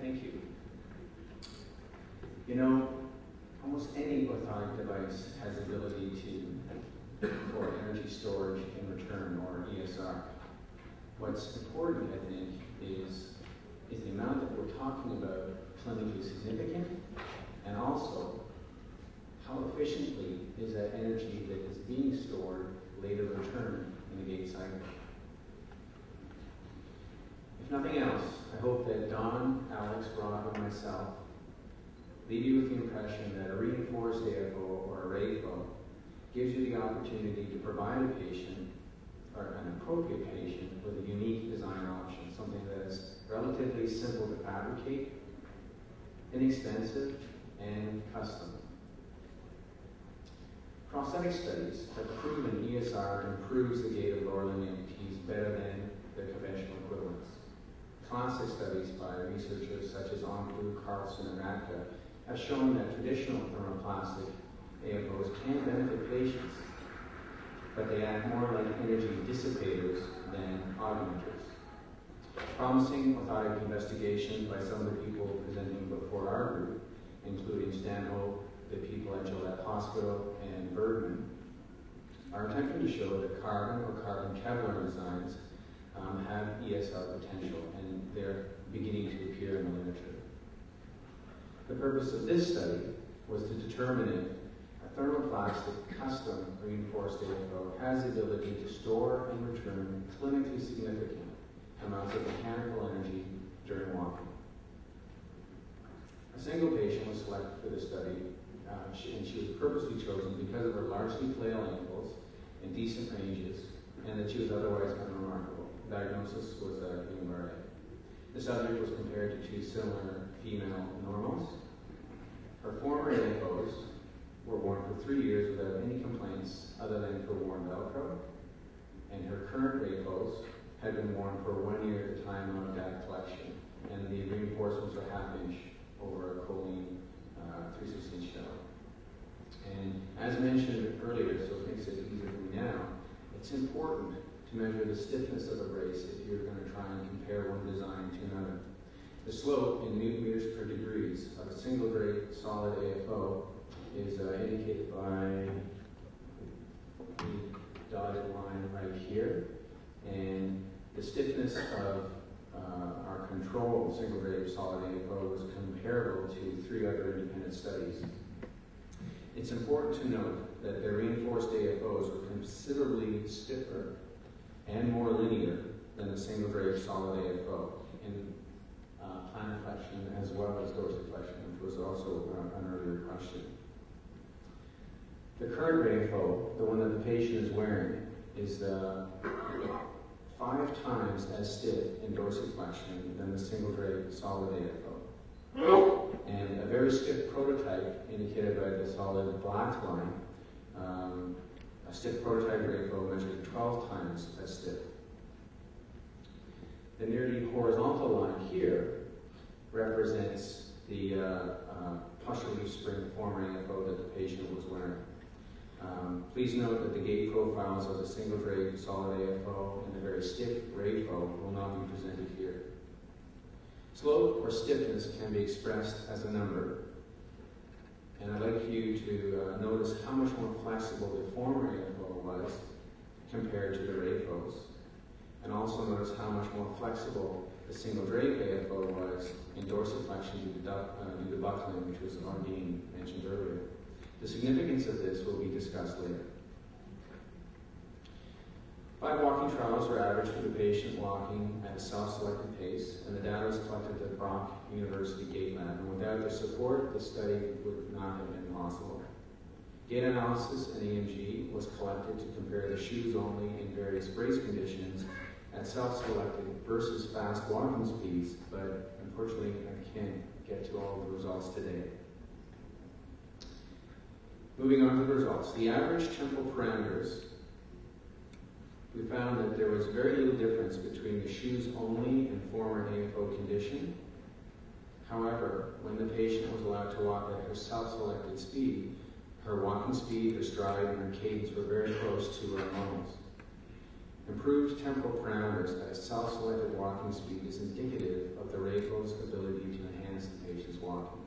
Thank you. You know, almost any orthotic device has the ability to, for energy storage in return, or ESR. What's important, I think, is, is the amount that we're talking about clinically significant, and also how efficiently is that energy that is being stored later returned in the gait cycle. Nothing else, I hope that Don, Alex, Rob, and myself leave you with the impression that a reinforced AFO or a RAFO gives you the opportunity to provide a patient or an appropriate patient with a unique design option, something that is relatively simple to fabricate, inexpensive, and custom. Prosthetic studies have proven ESR improves the gait of lower limb amputees better than the conventional equivalents. Studies by researchers such as Ounpuu, Carlson, and Radtka have shown that traditional thermoplastic AFOs can benefit patients, but they act more like energy dissipators than augmenters. Promising orthotic investigations by some of the people presenting before our group, including Stanhope, the people at Gillette Hospital, and Bergman, are attempting to show that carbon or carbon Kevlar designs um, ESR potential, and they're beginning to appear in the literature. The purpose of this study was to determine if a thermoplastic custom reinforced AFO has the ability to store and return clinically significant amounts of mechanical energy during walking. A single patient was selected for the study, uh, she, and she was purposely chosen because of her largely flail ankles and decent ranges, and that she was otherwise unremarkable. Diagnosis was a Guillain-Barré. The subject was compared to two similar female normals. Her former AFOs were worn for three years without any complaints other than for worn Velcro, and her current AFOs had been worn for one year at the time of data collection, and the reinforcements were half inch over a choline uh, 3 inch shell. And as mentioned earlier, so it makes it easier for me now, it's important to measure the stiffness of a brace if you're going to try and compare one design to another. The slope in newton meters per degrees of a single grade solid AFO is uh, indicated by the dotted line right here. And the stiffness of uh, our control single grade solid AFO was comparable to three other independent studies. It's important to note that the reinforced AFOs were considerably stiffer and more linear than the single grade solid AFO in uh, plantar flexion as well as dorsiflexion, which was also uh, an earlier question. The current AFO, the one that the patient is wearing, is uh, five times as stiff in dorsiflexion than the single grade solid AFO. And a very stiff prototype indicated by the solid black line um, a stiff prototype RAFO measured 12 times as stiff. The nearly horizontal line here represents the uh, uh, spring former AFO that the patient was wearing. Um, please note that the gait profiles of the single grade solid AFO and the very stiff RAFO will not be presented here. Slope or stiffness can be expressed as a number, and I'd like you to uh, notice how much more flexible the former AFO was compared to the RAFOs. And also notice how much more flexible the single drape AFO was in dorsiflexion due to, uh, due to buckling, which was Ardeen mentioned earlier. The significance of this will be discussed later. Trials were averaged for the patient walking at a self-selected pace, and the data was collected at Brock University Gait Lab. And without their support, the study would not have been possible. Gait analysis and EMG was collected to compare the shoes only in various brace conditions at self-selected versus fast walking speeds, but unfortunately I can't get to all of the results today. Moving on to the results. The average temporal parameters we found that there was very little difference between the shoes only and former AFO condition. However, when the patient was allowed to walk at her self-selected speed, her walking speed, her stride, and her cadence were very close to her normals. Improved temporal parameters at a self-selected walking speed is indicative of the RAFO's ability to enhance the patient's walking.